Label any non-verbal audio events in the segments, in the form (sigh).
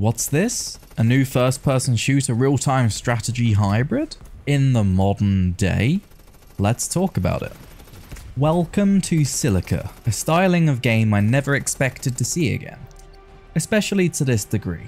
What's this? A new first-person shooter real-time strategy hybrid? In the modern day? Let's talk about it. Welcome to Silica, a styling of game I never expected to see again. Especially to this degree.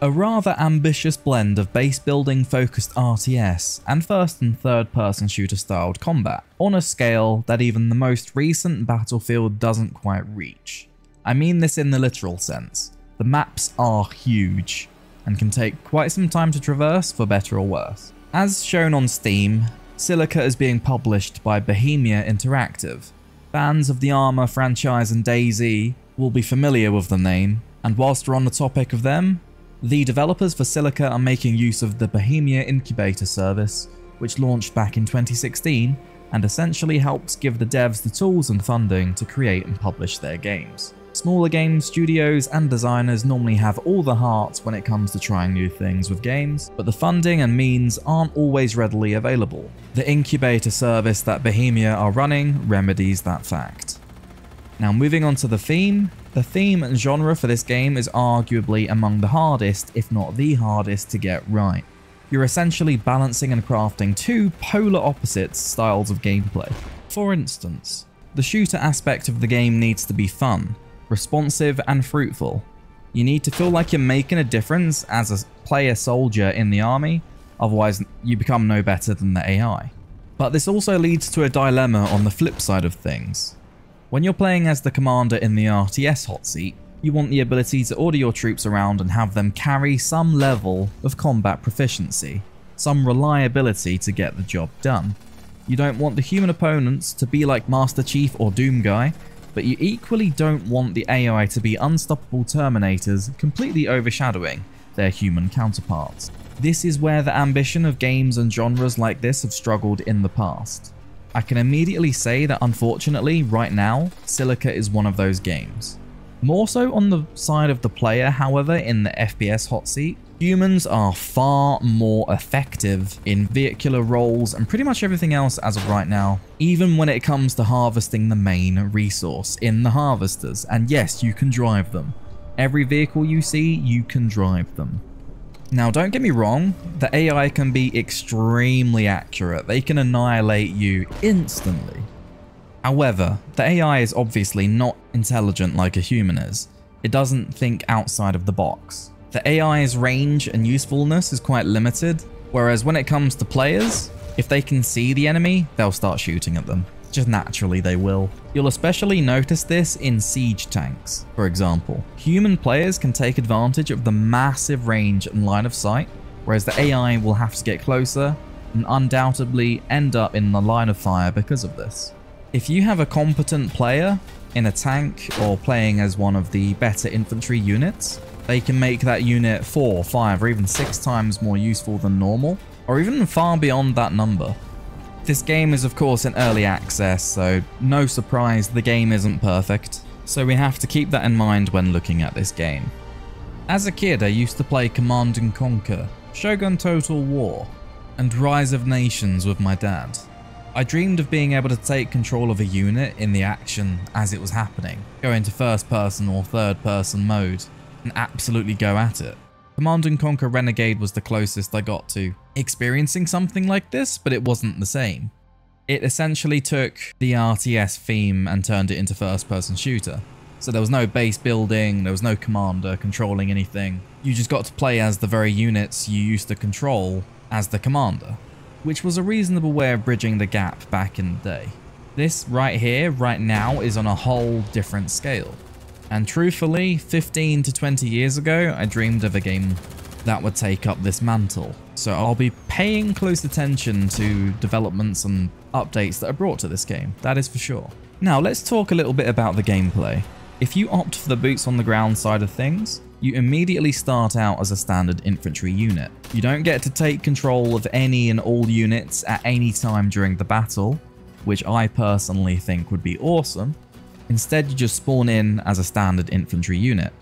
A rather ambitious blend of base building focused RTS and first and third person shooter styled combat, on a scale that even the most recent Battlefield doesn't quite reach. I mean this in the literal sense. The maps are huge, and can take quite some time to traverse for better or worse. As shown on Steam, Silica is being published by Bohemia Interactive. Fans of the Arma franchise and DayZ will be familiar with the name, and whilst we're on the topic of them, the developers for Silica are making use of the Bohemia Incubator service, which launched back in 2016 and essentially helps give the devs the tools and funding to create and publish their games. Smaller game studios and designers normally have all the heart when it comes to trying new things with games, but the funding and means aren't always readily available. The incubator service that Bohemia are running remedies that fact. Now moving on to the theme, the theme and genre for this game is arguably among the hardest, if not the hardest, to get right. You're essentially balancing and crafting two polar opposites styles of gameplay. For instance, the shooter aspect of the game needs to be fun, responsive and fruitful. You need to feel like you're making a difference as a player soldier in the army, otherwise you become no better than the AI. But this also leads to a dilemma on the flip side of things. When you're playing as the commander in the RTS hot seat, you want the ability to order your troops around and have them carry some level of combat proficiency, some reliability to get the job done. You don't want the human opponents to be like Master Chief or Doom Guy, but you equally don't want the AI to be unstoppable Terminators completely overshadowing their human counterparts. This is where the ambition of games and genres like this have struggled in the past. I can immediately say that unfortunately, right now, Silica is one of those games. More so on the side of the player, however, in the FPS hot seat, humans are far more effective in vehicular roles and pretty much everything else as of right now, even when it comes to harvesting the main resource in the harvesters. And yes, you can drive them. Every vehicle you see, you can drive them. Now, don't get me wrong, the AI can be extremely accurate. They can annihilate you instantly. However, the AI is obviously not intelligent like a human is. It doesn't think outside of the box. The AI's range and usefulness is quite limited, whereas when it comes to players, if they can see the enemy, they'll start shooting at them. Just naturally they will. You'll especially notice this in siege tanks, for example. Human players can take advantage of the massive range and line of sight, whereas the AI will have to get closer and undoubtedly end up in the line of fire because of this. If you have a competent player in a tank or playing as one of the better infantry units, they can make that unit four, five, or even six times more useful than normal, or even far beyond that number. This game is of course in early access, so no surprise the game isn't perfect, so we have to keep that in mind when looking at this game. As a kid I used to play Command & Conquer, Shogun Total War, and Rise of Nations with my dad. I dreamed of being able to take control of a unit in the action as it was happening, go into first person or third person mode, and absolutely go at it. Command & Conquer Renegade was the closest I got to experiencing something like this, but it wasn't the same. It essentially took the RTS theme and turned it into first person shooter. So there was no base building, there was no commander controlling anything. You just got to play as the very units you used to control as the commander which was a reasonable way of bridging the gap back in the day. This right here, right now, is on a whole different scale. And truthfully, 15 to 20 years ago, I dreamed of a game that would take up this mantle. So I'll be paying close attention to developments and updates that are brought to this game, that is for sure. Now let's talk a little bit about the gameplay. If you opt for the boots on the ground side of things, you immediately start out as a standard infantry unit. You don't get to take control of any and all units at any time during the battle, which I personally think would be awesome. Instead, you just spawn in as a standard infantry unit.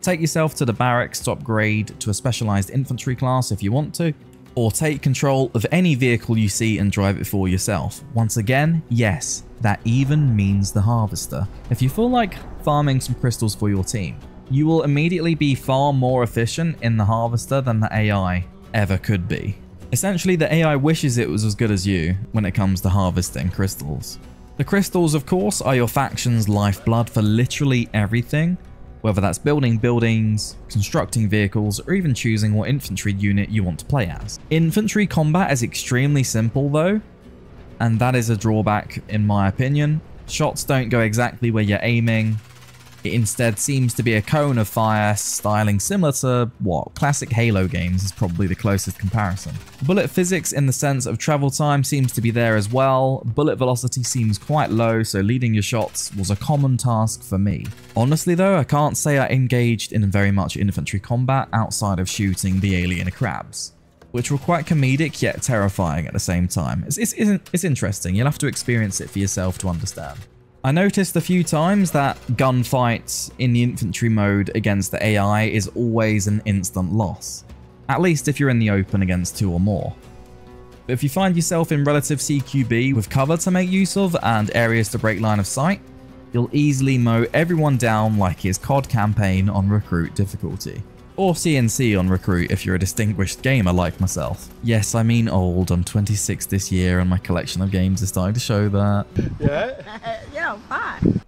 Take yourself to the barracks to upgrade to a specialized infantry class if you want to, or take control of any vehicle you see and drive it for yourself. Once again, yes, that even means the harvester. If you feel like farming some crystals for your team, you will immediately be far more efficient in the harvester than the AI ever could be. Essentially, the AI wishes it was as good as you when it comes to harvesting crystals. The crystals, of course, are your faction's lifeblood for literally everything, whether that's building buildings, constructing vehicles, or even choosing what infantry unit you want to play as. Infantry combat is extremely simple though, and that is a drawback in my opinion. Shots don't go exactly where you're aiming, it instead seems to be a cone of fire, styling similar to what classic Halo games is probably the closest comparison. Bullet physics in the sense of travel time seems to be there as well. Bullet velocity seems quite low, so leading your shots was a common task for me. Honestly though, I can't say I engaged in very much infantry combat outside of shooting the alien crabs which were quite comedic yet terrifying at the same time. It's, it's, it's, interesting, you'll have to experience it for yourself to understand. I noticed a few times that gunfights in the infantry mode against the AI is always an instant loss. At least if you're in the open against two or more. But if you find yourself in relative CQB with cover to make use of and areas to break line of sight, you'll easily mow everyone down like his COD campaign on recruit difficulty. Or CNC on Recruit if you're a distinguished gamer like myself. Yes, I mean old. I'm 26 this year and my collection of games is starting to show that. (laughs) Yeah? yeah, fine.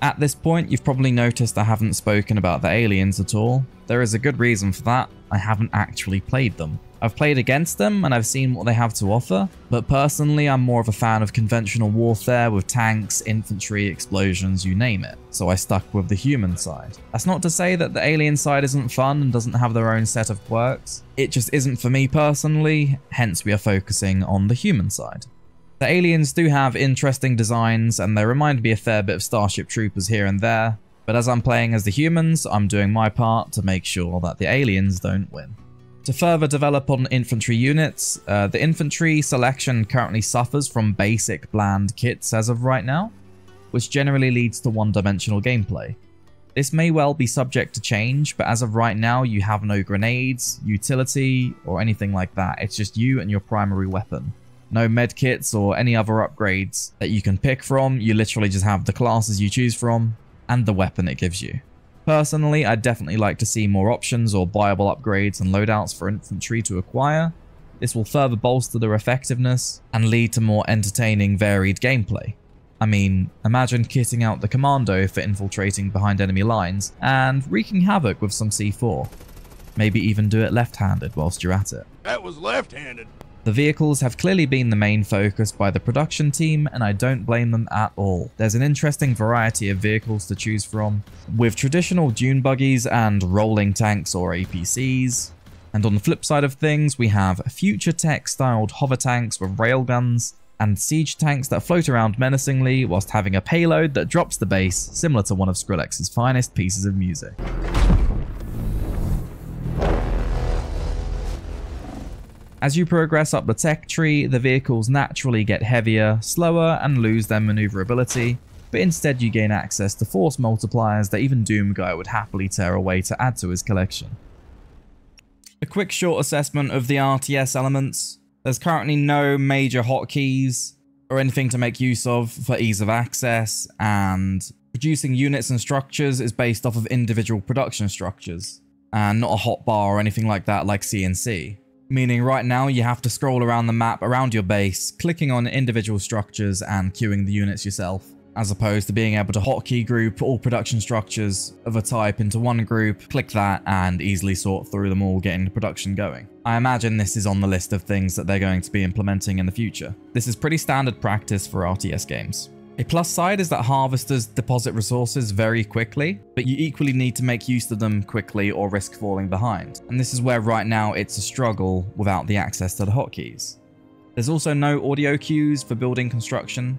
At this point, you've probably noticed I haven't spoken about the aliens at all. There is a good reason for that. I haven't actually played them. I've played against them and I've seen what they have to offer, but personally I'm more of a fan of conventional warfare with tanks, infantry, explosions, you name it, so I stuck with the human side. That's not to say that the alien side isn't fun and doesn't have their own set of quirks, it just isn't for me personally, hence we are focusing on the human side. The aliens do have interesting designs and they remind me a fair bit of Starship Troopers here and there, but as I'm playing as the humans, I'm doing my part to make sure that the aliens don't win. To further develop on infantry units, uh, the infantry selection currently suffers from basic bland kits as of right now, which generally leads to one-dimensional gameplay. This may well be subject to change, but as of right now you have no grenades, utility, or anything like that. It's just you and your primary weapon. No medkits or any other upgrades that you can pick from, you literally just have the classes you choose from, and the weapon it gives you. Personally, I'd definitely like to see more options or buyable upgrades and loadouts for infantry to acquire. This will further bolster their effectiveness and lead to more entertaining, varied gameplay. I mean, imagine kitting out the commando for infiltrating behind enemy lines and wreaking havoc with some C4. Maybe even do it left-handed whilst you're at it. That was left-handed. The vehicles have clearly been the main focus by the production team and I don't blame them at all. There's an interesting variety of vehicles to choose from, with traditional dune buggies and rolling tanks or APCs. And on the flip side of things, we have future tech styled hover tanks with railguns, and siege tanks that float around menacingly whilst having a payload that drops the base, similar to one of Skrillex's finest pieces of music. As you progress up the tech tree, the vehicles naturally get heavier, slower, and lose their maneuverability, but instead you gain access to force multipliers that even Doomguy would happily tear away to add to his collection. A quick short assessment of the RTS elements. There's currently no major hotkeys or anything to make use of for ease of access, and producing units and structures is based off of individual production structures, and not a hotbar or anything like that like CNC. Meaning right now you have to scroll around the map around your base, clicking on individual structures and queuing the units yourself, as opposed to being able to hotkey group all production structures of a type into one group, click that and easily sort through them all getting the production going. I imagine this is on the list of things that they're going to be implementing in the future. This is pretty standard practice for RTS games. A plus side is that harvesters deposit resources very quickly, but you equally need to make use of them quickly or risk falling behind. And this is where right now it's a struggle without the access to the hotkeys. There's also no audio cues for building construction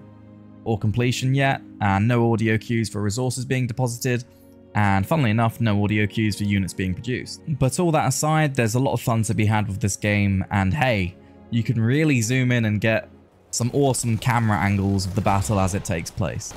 or completion yet, and no audio cues for resources being deposited, and funnily enough, no audio cues for units being produced. But all that aside, there's a lot of fun to be had with this game, and hey, you can really zoom in and get some awesome camera angles of the battle as it takes place.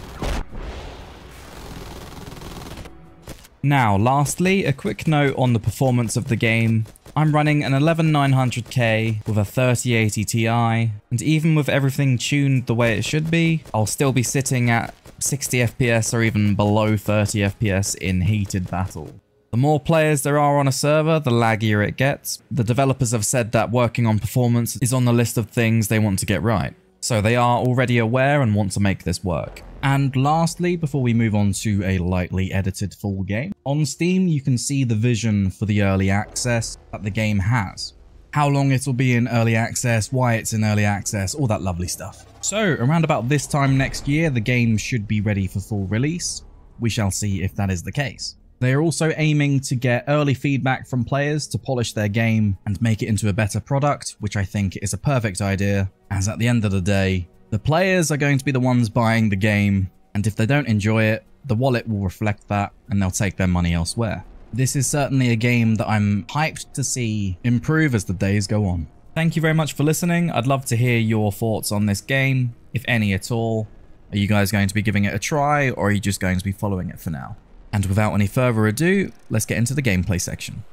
Now, lastly, a quick note on the performance of the game. I'm running an 11900K with a 3080 Ti, and even with everything tuned the way it should be, I'll still be sitting at 60 FPS or even below 30 FPS in heated battle. The more players there are on a server, the laggier it gets. The developers have said that working on performance is on the list of things they want to get right. So they are already aware and want to make this work. And lastly, before we move on to a lightly edited full game, on Steam you can see the vision for the early access that the game has. How long it'll be in early access, why it's in early access, all that lovely stuff. So around about this time next year, the game should be ready for full release. We shall see if that is the case. They are also aiming to get early feedback from players to polish their game and make it into a better product, which I think is a perfect idea, as at the end of the day, the players are going to be the ones buying the game, and if they don't enjoy it, the wallet will reflect that and they'll take their money elsewhere. This is certainly a game that I'm hyped to see improve as the days go on. Thank you very much for listening. I'd love to hear your thoughts on this game, if any at all. Are you guys going to be giving it a try, or are you just going to be following it for now? And without any further ado, let's get into the gameplay section.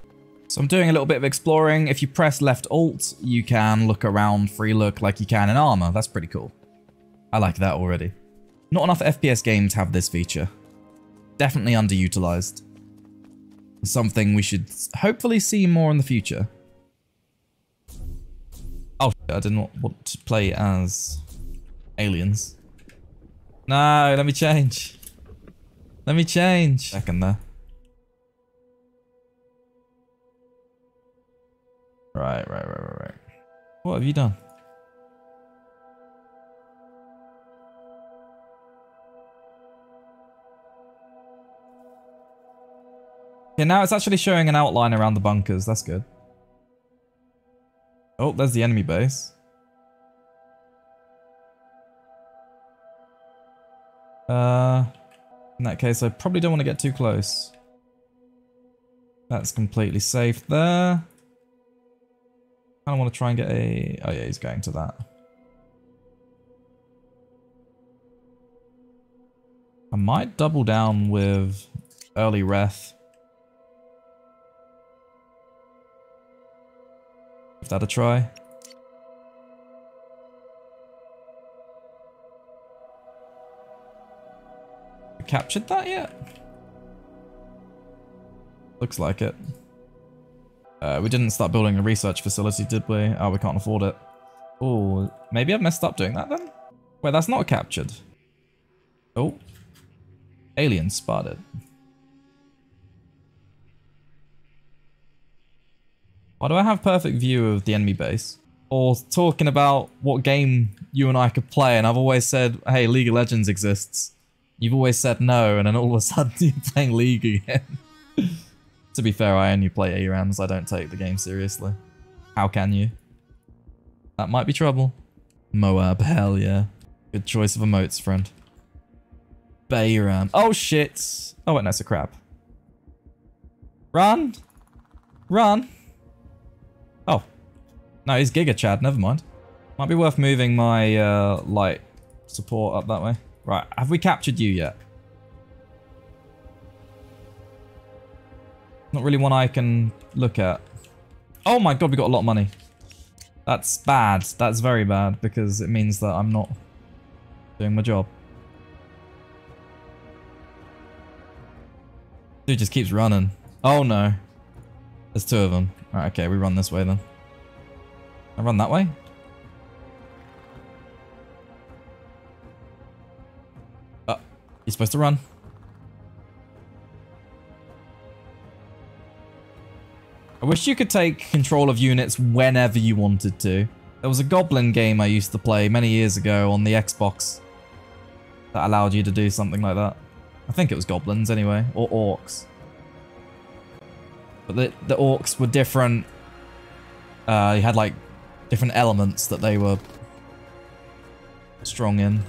So I'm doing a little bit of exploring. If you press left alt, you can look around free look like you can in Arma. That's pretty cool. I like that already. Not enough FPS games have this feature. Definitely underutilized. Something we should hopefully see more in the future. Oh, I didn't want to play as aliens. No, let me change. Let me change. Second there. Right, right, right, right, right. What have you done? Yeah, now it's actually showing an outline around the bunkers. That's good. Oh, there's the enemy base. Uh, in that case, I probably don't want to get too close. That's completely safe there. I don't want to try and get a... Oh yeah, he's going to that. I might double down with early Wrath. Give that a try. Captured that yet? Looks like it. Uh, we didn't start building a research facility, did we? Oh, we can't afford it. Oh, maybe I've messed up doing that then? Wait, that's not captured. Oh. Alien spotted. Why do I have perfect view of the enemy base? Or talking about what game you and I could play, and I've always said, hey, League of Legends exists. You've always said no, and then all of a sudden (laughs) you're playing League again. (laughs) to be fair, I only play ARAMs, I don't take the game seriously. How can you? That might be trouble. Moab, hell yeah. Good choice of emotes, friend. Bayram. Oh shit! Oh wait, no, it's a crab. Run! Run! Oh. No, he's Giga Chad, never mind. Might be worth moving my uh, light support up that way. Right, have we captured you yet? Not really one I can look at. Oh my god, we got a lot of money. That's bad. That's very bad because it means that I'm not doing my job. Dude just keeps running. Oh no. There's two of them. Right, okay, we run this way then. I run that way? You're supposed to run. I wish you could take control of units whenever you wanted to. There was a Goblin game I used to play many years ago on the Xbox that allowed you to do something like that. I think it was Goblins anyway, or Orcs. But the, the Orcs were different. Uh, you had like different elements that they were strong in.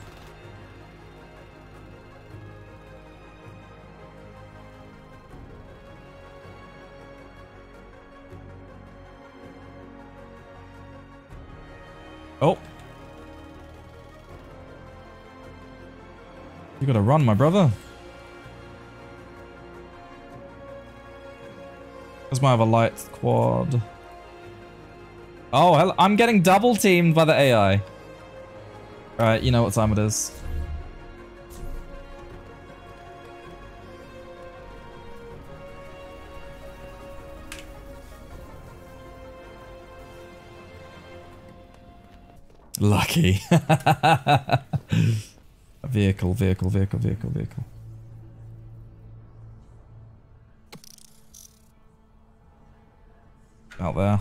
You gotta run, my brother. Where's my other light quad? Oh, I'm getting double teamed by the AI. Alright, you know what time it is. Lucky. (laughs) vehicle, vehicle, vehicle, vehicle, vehicle. Out there.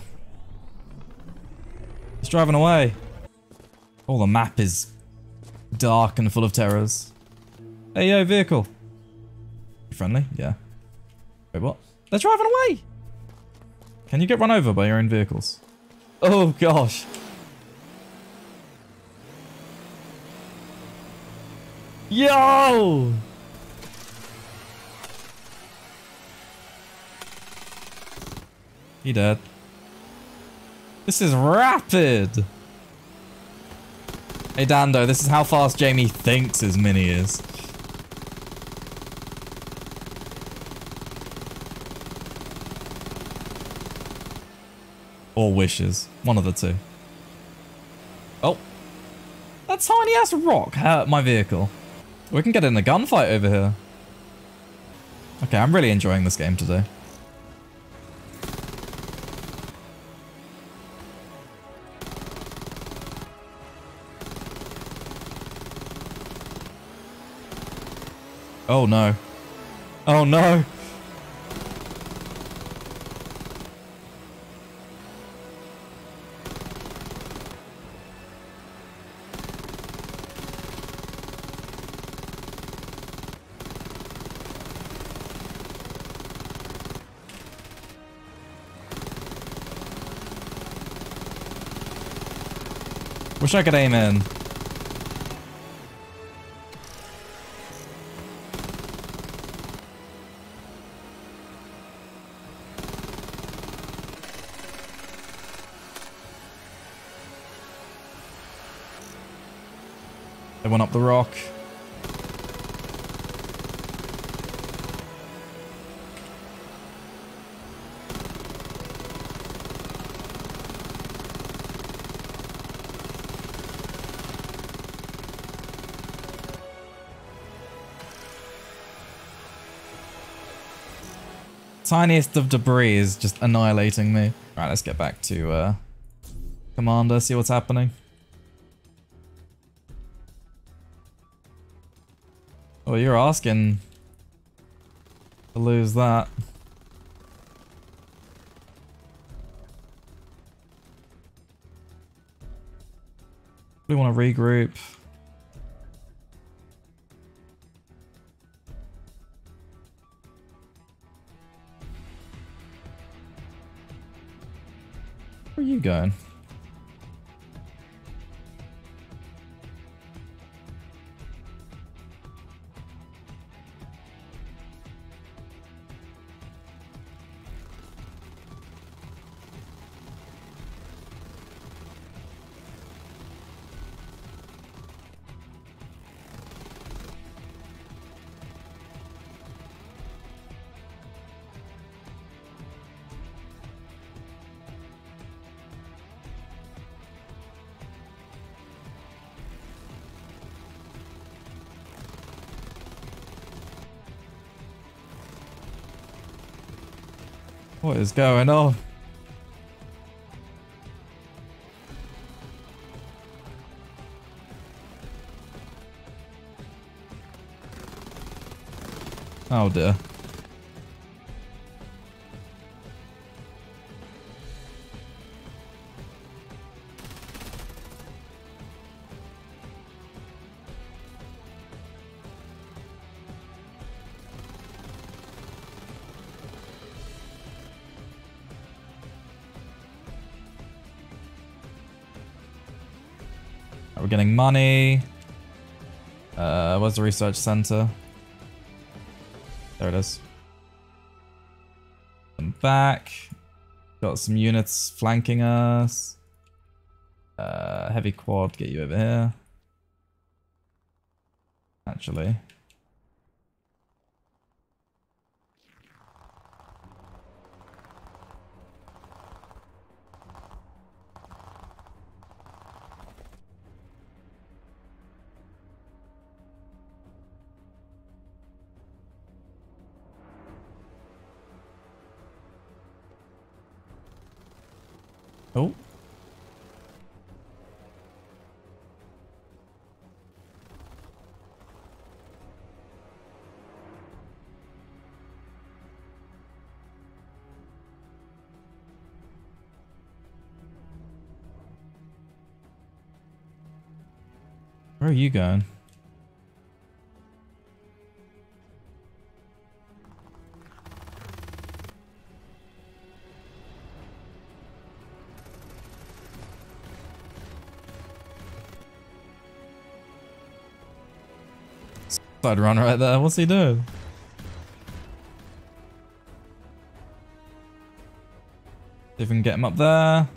It's driving away. Oh, the map is dark and full of terrors. Hey, yo, vehicle. You friendly? Yeah. Wait, what? They're driving away! Can you get run over by your own vehicles? Oh, gosh. Yo! He dead. This is rapid! Hey Dando, this is how fast Jamie thinks his mini is. Or wishes. One of the two. Oh. That tiny ass rock hurt my vehicle. We can get in a gunfight over here. Okay, I'm really enjoying this game today. Oh no. Oh no! Wish I could aim in. Tiniest of debris is just annihilating me. Alright, let's get back to uh, Commander, see what's happening. Oh, you're asking to lose that. We want to regroup. Where What is going on? Oh dear. Getting money. Uh, where's the research center? There it is. I'm back. Got some units flanking us. Uh, heavy quad, get you over here. Actually. Where are you going? Side run right there. What's he doing? See if we can get him up there.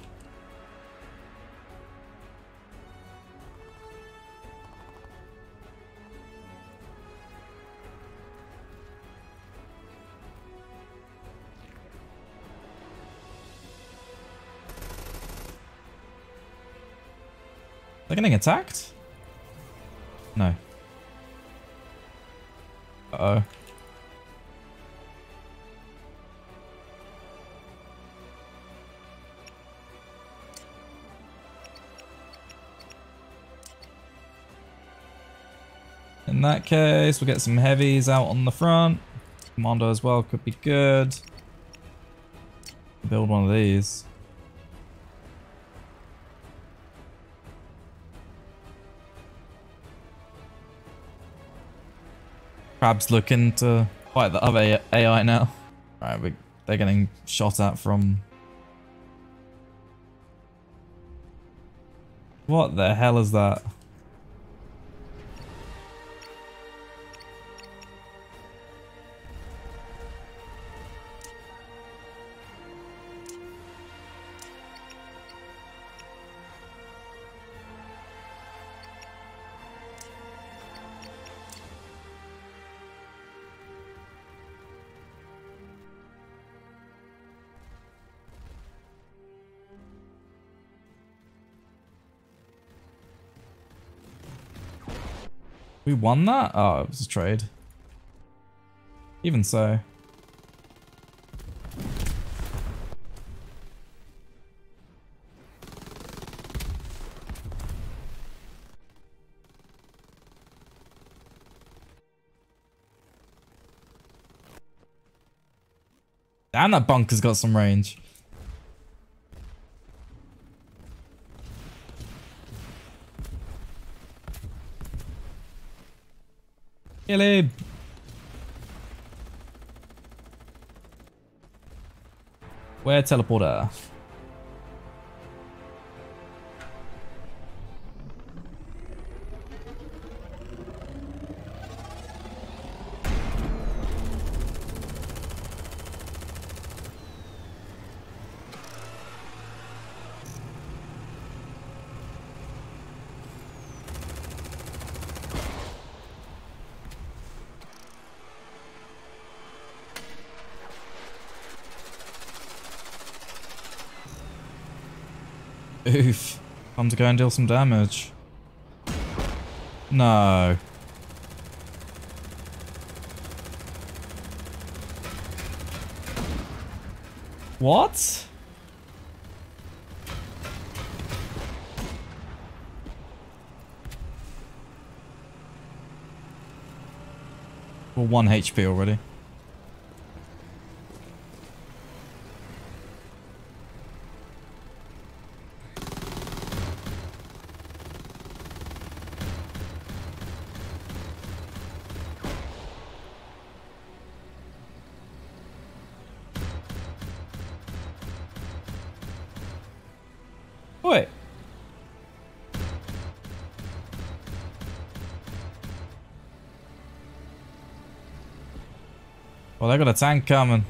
They're getting attacked? No. Uh-oh. In that case, we'll get some heavies out on the front. Commando as well could be good. Build one of these. Crab's looking to fight the other AI now. Alright, we, they're getting shot at from... What the hell is that? We won that? Oh, it was a trade. Even so. Damn, that bunker's got some range. Kill him! Where teleporter? Oof. Time to go and deal some damage. No. What? Well, one HP already. Wait. Well, they got a tank coming.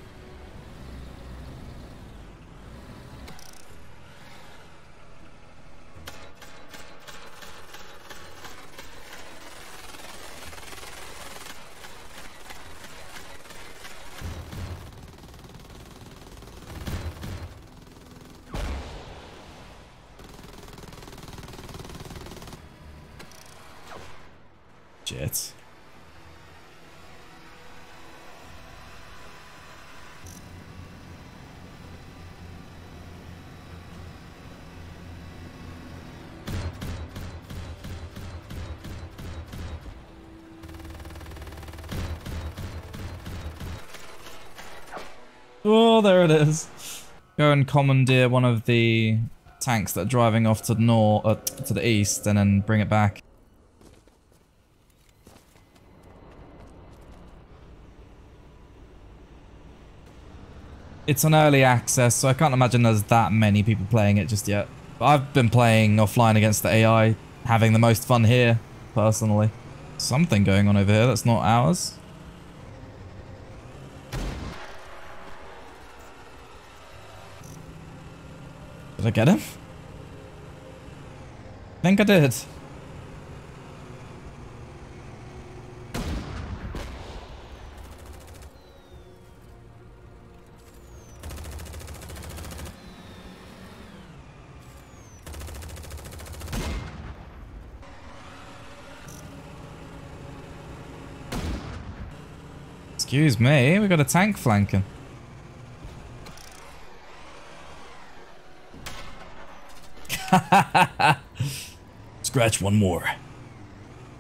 commandeer one of the tanks that are driving off to the north, uh, to the east, and then bring it back. It's on early access, so I can't imagine there's that many people playing it just yet. But I've been playing offline against the AI, having the most fun here, personally. Something going on over here that's not ours. Did I get him? I think I did. Excuse me, we got a tank flanking. Scratch one more.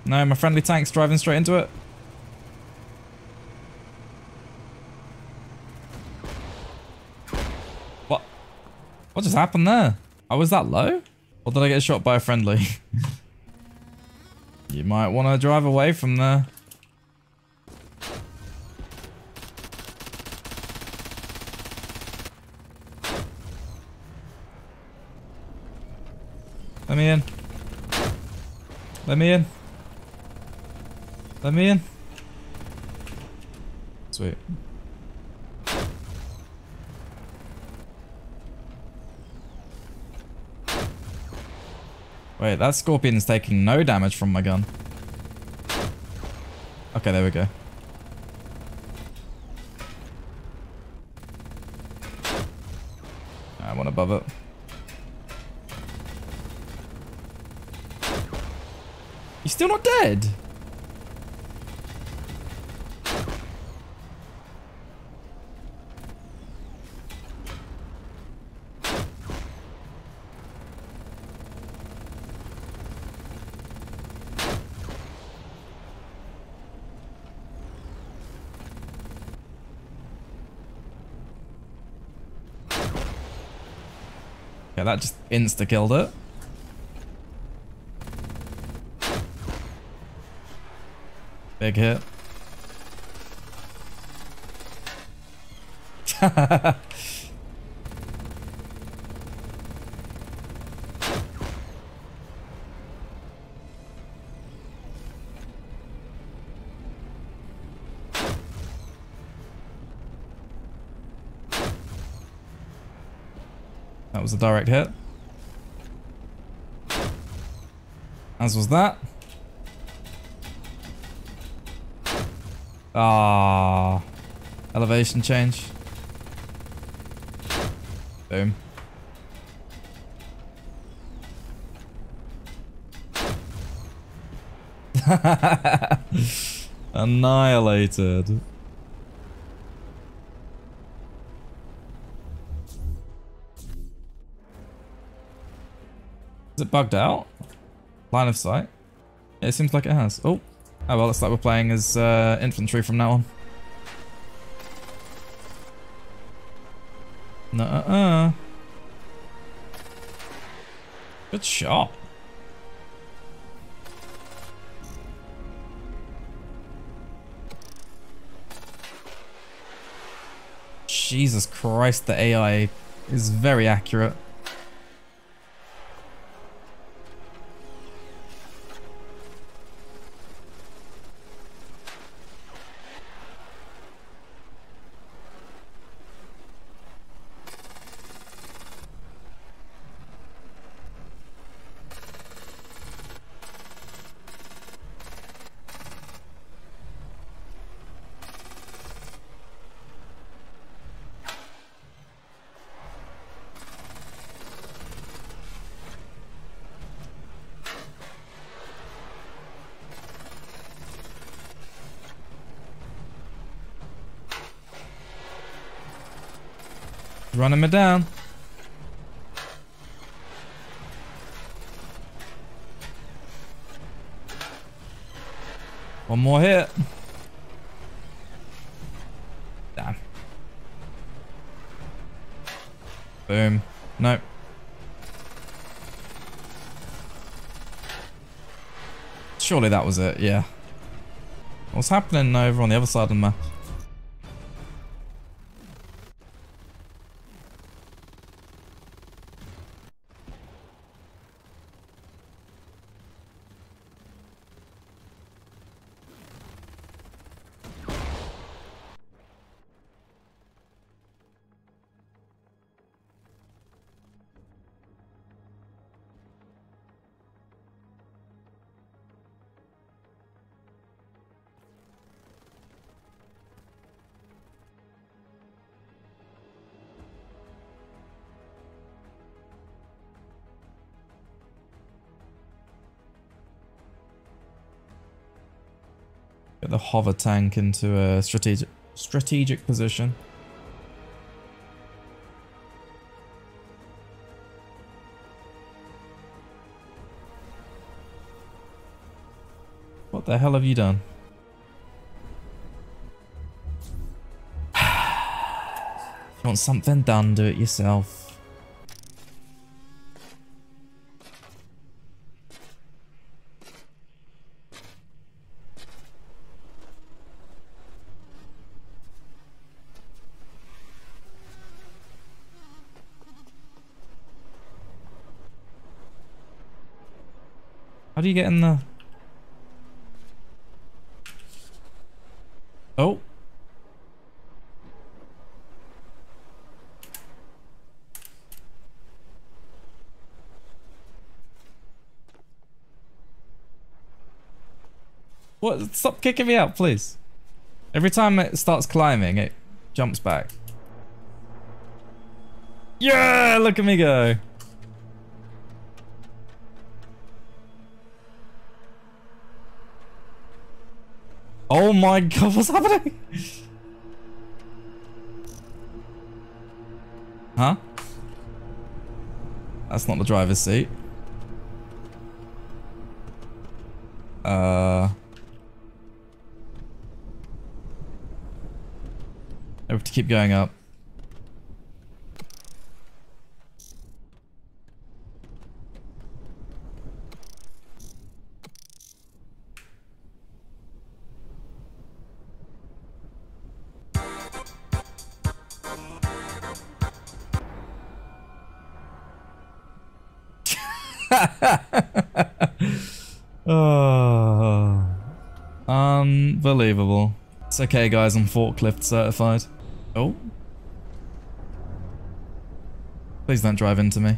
No, my friendly tank's driving straight into it. What? What just happened there? I was that low? Or did I get shot by a friendly? (laughs) you might want to drive away from there. Let me in. Let me in. Let me in. Sweet. Wait, that scorpion is taking no damage from my gun. Okay, there we go. I want above it. Still not dead. Yeah, that just insta-killed it. Big hit. (laughs) that was a direct hit. As was that. Ah, elevation change. Boom. (laughs) Annihilated. Is it bugged out? Line of sight? Yeah, it seems like it has. Oh. Oh well, looks like we're playing as uh, infantry from now on. Nuh-uh. Good shot. Jesus Christ, the AI is very accurate. Running me down. One more hit. Damn. Boom. Nope. Surely that was it, yeah. What's happening over on the other side of the map? Hover tank into a strategic strategic position. What the hell have you done? if (sighs) you want something done, do it yourself. You get in the... Uh, oh. What? Stop kicking me out, please. Every time it starts climbing, it jumps back. Yeah, look at me go. Oh my god, what's happening? Huh? That's not the driver's seat. Uh... I have to keep going up. It's okay, guys. I'm forklift certified. Oh. Please don't drive into me.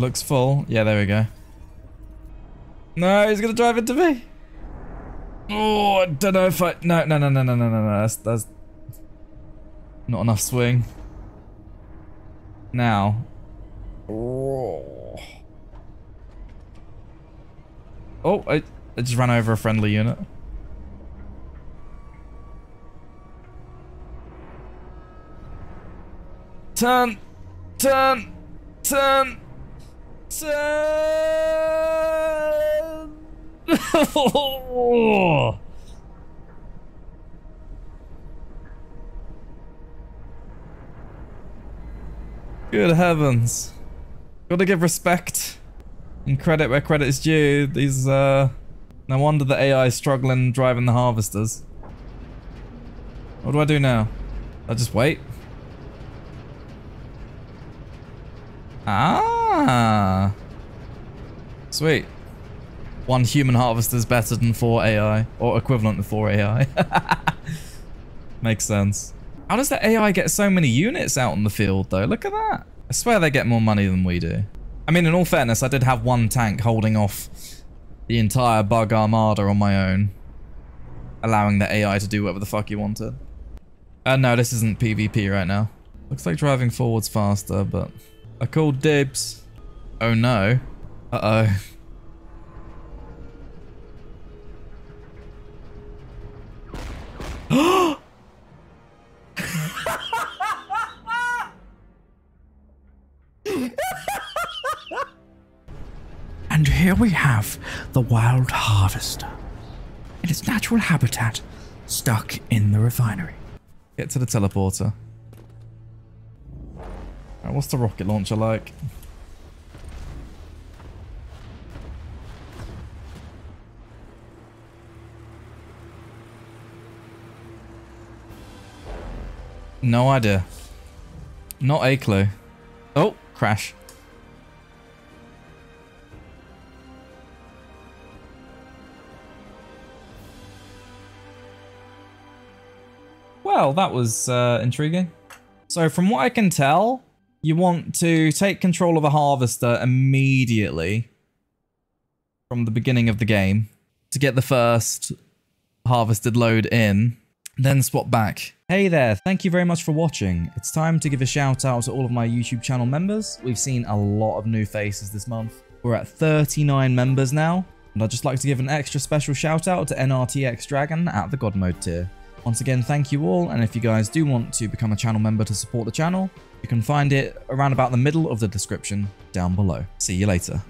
Looks full. Yeah, there we go. No, he's gonna drive into me. Oh, I don't know if I. No, no, no, no, no, no, no, no. That's that's not enough swing. Now. Oh, oh I, I just ran over a friendly unit. Turn, turn, turn. Turn. (laughs) Good heavens. Gotta give respect and credit where credit is due. These, uh... No wonder the AI is struggling driving the harvesters. What do I do now? I just wait? Ah! Ah. Sweet. One human harvester is better than four AI, or equivalent to four AI. (laughs) Makes sense. How does the AI get so many units out in the field though? Look at that. I swear they get more money than we do. I mean, in all fairness, I did have one tank holding off the entire bug armada on my own. Allowing the AI to do whatever the fuck you wanted. Uh, no, this isn't PvP right now. Looks like driving forward's faster, but I called dibs. Oh no. Uh-oh. (gasps) and here we have the wild harvester in its natural habitat, stuck in the refinery. Get to the teleporter. Right, what's the rocket launcher like? No idea. Not a clue. Oh, crash. Well, that was uh, intriguing. So from what I can tell, you want to take control of a harvester immediately from the beginning of the game to get the first harvested load in, then swap back. Hey there, thank you very much for watching. It's time to give a shout out to all of my YouTube channel members. We've seen a lot of new faces this month. We're at 39 members now, and I'd just like to give an extra special shout out to NRTX Dragon at the God Mode tier. Once again, thank you all, and if you guys do want to become a channel member to support the channel, you can find it around about the middle of the description down below. See you later.